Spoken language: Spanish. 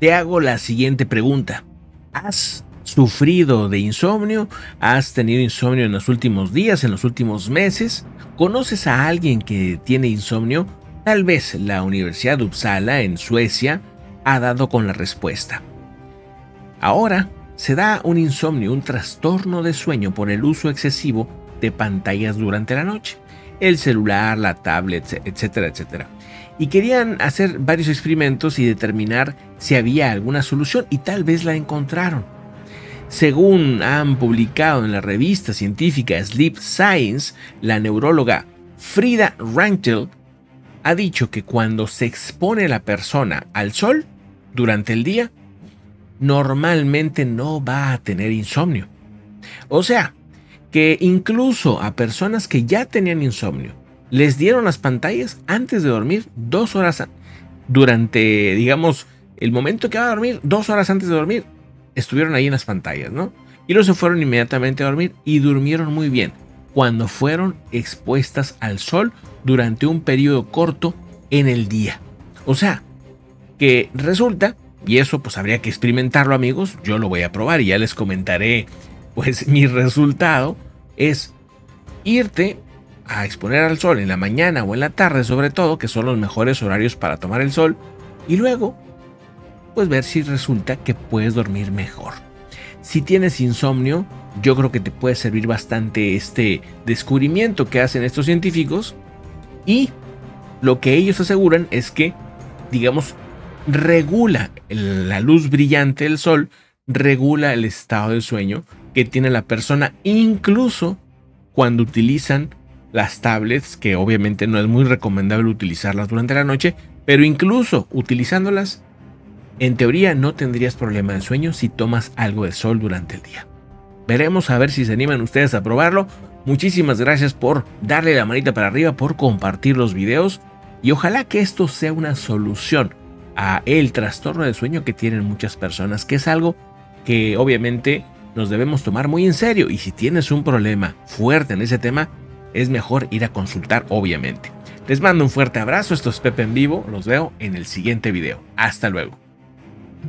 te hago la siguiente pregunta. ¿Has sufrido de insomnio? ¿Has tenido insomnio en los últimos días, en los últimos meses? ¿Conoces a alguien que tiene insomnio? Tal vez la Universidad de Uppsala en Suecia ha dado con la respuesta. Ahora se da un insomnio, un trastorno de sueño por el uso excesivo de pantallas durante la noche, el celular, la tablet, etcétera, etcétera. Y querían hacer varios experimentos y determinar si había alguna solución y tal vez la encontraron. Según han publicado en la revista científica Sleep Science, la neuróloga Frida Rankel ha dicho que cuando se expone la persona al sol durante el día, normalmente no va a tener insomnio. O sea, que incluso a personas que ya tenían insomnio, les dieron las pantallas antes de dormir, dos horas durante, digamos, el momento que va a dormir, dos horas antes de dormir, estuvieron ahí en las pantallas, ¿no? Y luego se fueron inmediatamente a dormir y durmieron muy bien cuando fueron expuestas al sol durante un periodo corto en el día. O sea, que resulta, y eso pues habría que experimentarlo amigos, yo lo voy a probar y ya les comentaré pues mi resultado, es irte a exponer al sol en la mañana o en la tarde sobre todo, que son los mejores horarios para tomar el sol, y luego pues ver si resulta que puedes dormir mejor. Si tienes insomnio, yo creo que te puede servir bastante este descubrimiento que hacen estos científicos y lo que ellos aseguran es que, digamos, regula la luz brillante del sol, regula el estado de sueño que tiene la persona, incluso cuando utilizan las tablets, que obviamente no es muy recomendable utilizarlas durante la noche, pero incluso utilizándolas, en teoría no tendrías problema de sueño si tomas algo de sol durante el día. Veremos a ver si se animan ustedes a probarlo. Muchísimas gracias por darle la manita para arriba, por compartir los videos y ojalá que esto sea una solución a el trastorno de sueño que tienen muchas personas, que es algo que obviamente nos debemos tomar muy en serio y si tienes un problema fuerte en ese tema, es mejor ir a consultar obviamente. Les mando un fuerte abrazo, esto es Pepe en vivo, los veo en el siguiente video. Hasta luego.